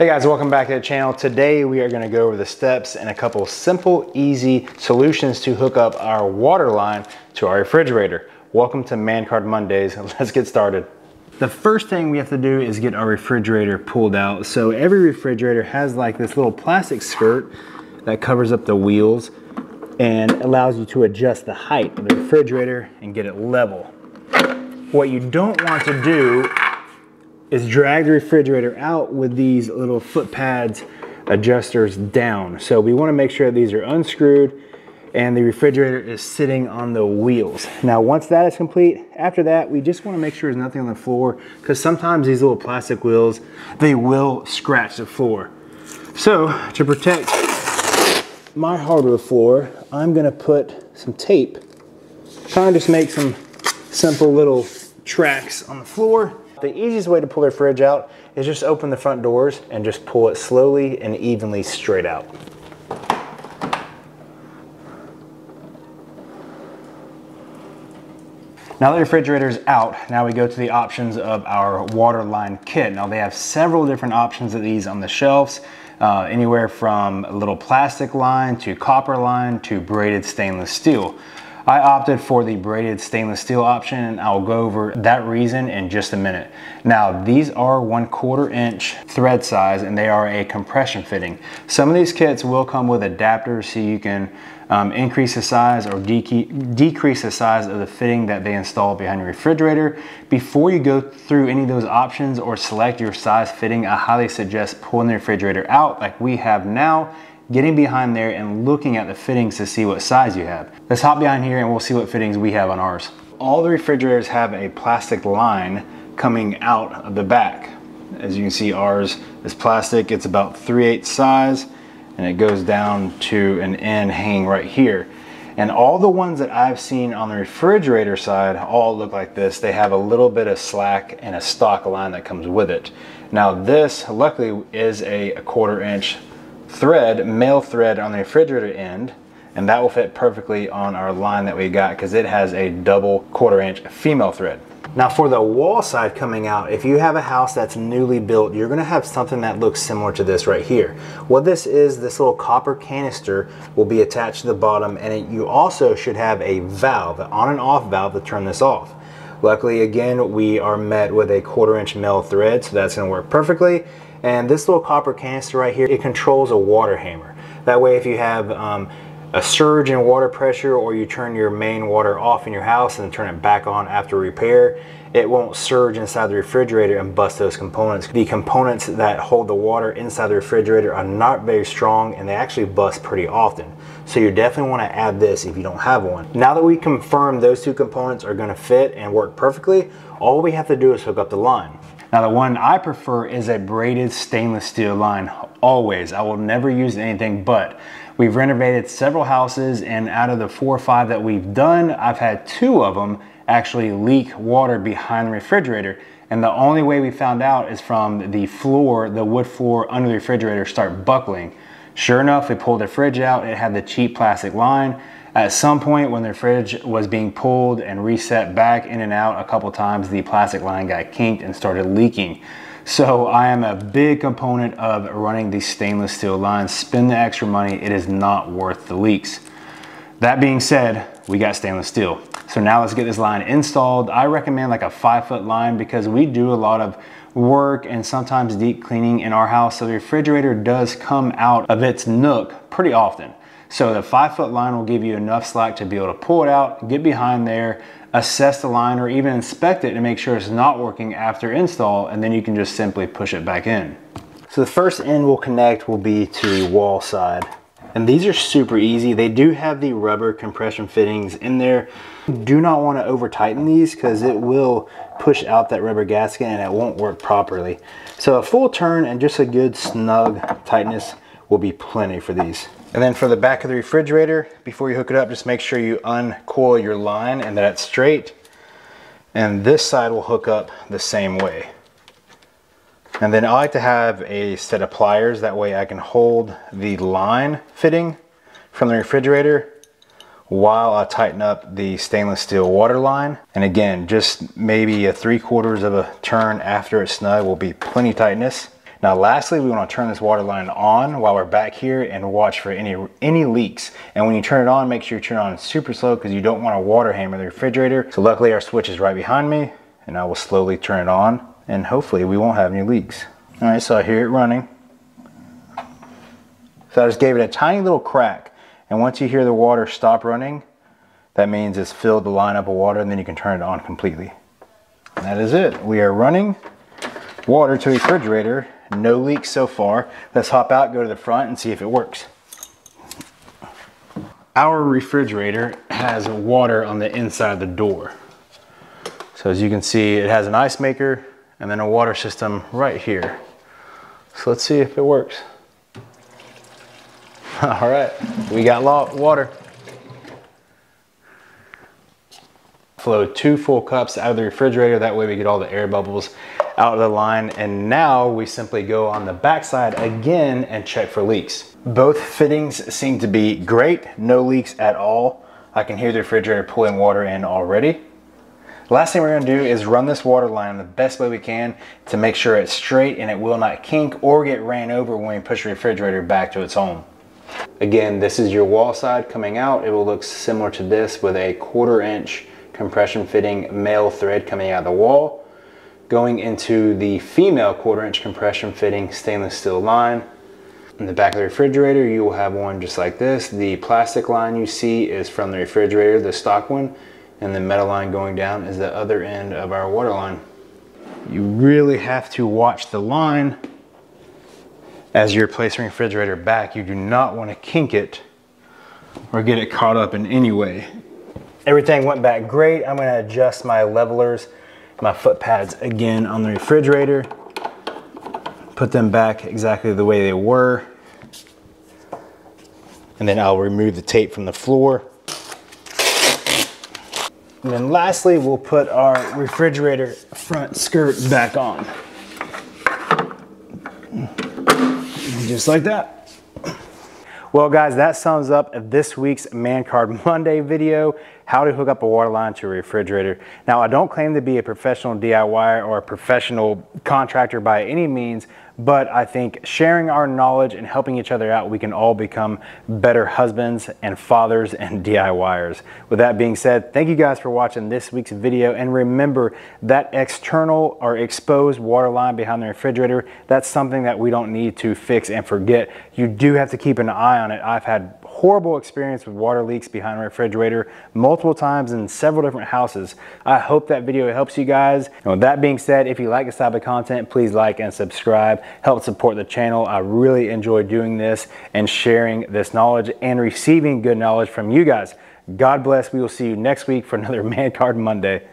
Hey guys, welcome back to the channel. Today we are gonna go over the steps and a couple simple, easy solutions to hook up our water line to our refrigerator. Welcome to Man Card Mondays. Let's get started. The first thing we have to do is get our refrigerator pulled out. So every refrigerator has like this little plastic skirt that covers up the wheels and allows you to adjust the height of the refrigerator and get it level. What you don't want to do is drag the refrigerator out with these little foot pads adjusters down. So we wanna make sure these are unscrewed and the refrigerator is sitting on the wheels. Now, once that is complete, after that, we just wanna make sure there's nothing on the floor because sometimes these little plastic wheels, they will scratch the floor. So to protect my hardwood floor, I'm gonna put some tape, kind of just make some simple little tracks on the floor the easiest way to pull their fridge out is just open the front doors and just pull it slowly and evenly straight out. Now the refrigerator is out, now we go to the options of our water line kit. Now they have several different options of these on the shelves, uh, anywhere from a little plastic line to copper line to braided stainless steel. I opted for the braided stainless steel option and I'll go over that reason in just a minute. Now these are one quarter inch thread size and they are a compression fitting. Some of these kits will come with adapters so you can um, increase the size or de decrease the size of the fitting that they install behind your refrigerator. Before you go through any of those options or select your size fitting, I highly suggest pulling the refrigerator out like we have now getting behind there and looking at the fittings to see what size you have. Let's hop behind here and we'll see what fittings we have on ours. All the refrigerators have a plastic line coming out of the back. As you can see, ours is plastic. It's about 3 8 size and it goes down to an end hanging right here. And all the ones that I've seen on the refrigerator side all look like this. They have a little bit of slack and a stock line that comes with it. Now this, luckily, is a, a quarter inch thread, male thread on the refrigerator end, and that will fit perfectly on our line that we got because it has a double quarter inch female thread. Now for the wall side coming out, if you have a house that's newly built, you're gonna have something that looks similar to this right here. What this is, this little copper canister will be attached to the bottom and it, you also should have a valve, an on and off valve to turn this off. Luckily, again, we are met with a quarter inch male thread, so that's gonna work perfectly. And this little copper canister right here, it controls a water hammer. That way if you have um, a surge in water pressure or you turn your main water off in your house and turn it back on after repair, it won't surge inside the refrigerator and bust those components. The components that hold the water inside the refrigerator are not very strong and they actually bust pretty often. So you definitely want to add this if you don't have one. Now that we confirm those two components are going to fit and work perfectly, all we have to do is hook up the line. Now the one I prefer is a braided stainless steel line, always. I will never use anything but. We've renovated several houses and out of the four or five that we've done, I've had two of them actually leak water behind the refrigerator. And the only way we found out is from the floor, the wood floor under the refrigerator start buckling. Sure enough, we pulled the fridge out, it had the cheap plastic line. At some point when the fridge was being pulled and reset back in and out a couple times, the plastic line got kinked and started leaking. So I am a big component of running these stainless steel lines. Spend the extra money, it is not worth the leaks. That being said, we got stainless steel. So now let's get this line installed. I recommend like a five foot line because we do a lot of work and sometimes deep cleaning in our house. So the refrigerator does come out of its nook pretty often. So the five foot line will give you enough slack to be able to pull it out, get behind there, assess the line or even inspect it to make sure it's not working after install and then you can just simply push it back in. So the first end we'll connect will be to the wall side. And these are super easy. They do have the rubber compression fittings in there. Do not want to over tighten these because it will push out that rubber gasket and it won't work properly. So a full turn and just a good snug tightness will be plenty for these. And then for the back of the refrigerator, before you hook it up, just make sure you uncoil your line and that it's straight. And this side will hook up the same way. And then I like to have a set of pliers, that way I can hold the line fitting from the refrigerator while I tighten up the stainless steel water line. And again, just maybe a three quarters of a turn after it's snug will be plenty tightness. Now lastly, we wanna turn this water line on while we're back here and watch for any, any leaks. And when you turn it on, make sure you turn it on super slow because you don't wanna water hammer the refrigerator. So luckily our switch is right behind me and I will slowly turn it on and hopefully we won't have any leaks. All right, so I hear it running. So I just gave it a tiny little crack. And once you hear the water stop running, that means it's filled the line up with water and then you can turn it on completely. And that is it. We are running water to refrigerator. No leaks so far. Let's hop out, go to the front and see if it works. Our refrigerator has water on the inside of the door. So as you can see, it has an ice maker and then a water system right here. So let's see if it works. All right, we got water. Flow two full cups out of the refrigerator. That way we get all the air bubbles out of the line. And now we simply go on the backside again and check for leaks. Both fittings seem to be great. No leaks at all. I can hear the refrigerator pulling water in already. Last thing we're gonna do is run this water line the best way we can to make sure it's straight and it will not kink or get ran over when we push the refrigerator back to its home. Again, this is your wall side coming out. It will look similar to this with a quarter inch compression fitting male thread coming out of the wall. Going into the female quarter inch compression fitting stainless steel line. In the back of the refrigerator, you will have one just like this. The plastic line you see is from the refrigerator, the stock one, and the metal line going down is the other end of our water line. You really have to watch the line as you're placing refrigerator back, you do not want to kink it or get it caught up in any way. Everything went back great. I'm gonna adjust my levelers, my foot pads again on the refrigerator. Put them back exactly the way they were. And then I'll remove the tape from the floor. And then lastly, we'll put our refrigerator front skirt back on. just like that. Well guys, that sums up this week's Man Card Monday video, how to hook up a water line to a refrigerator. Now I don't claim to be a professional DIYer or a professional contractor by any means, but I think sharing our knowledge and helping each other out, we can all become better husbands and fathers and DIYers. With that being said, thank you guys for watching this week's video. And remember that external or exposed water line behind the refrigerator, that's something that we don't need to fix and forget. You do have to keep an eye on it. I've had horrible experience with water leaks behind a refrigerator multiple times in several different houses. I hope that video helps you guys. And with that being said, if you like this type of content, please like and subscribe. Help support the channel. I really enjoy doing this and sharing this knowledge and receiving good knowledge from you guys. God bless. We will see you next week for another Man Card Monday.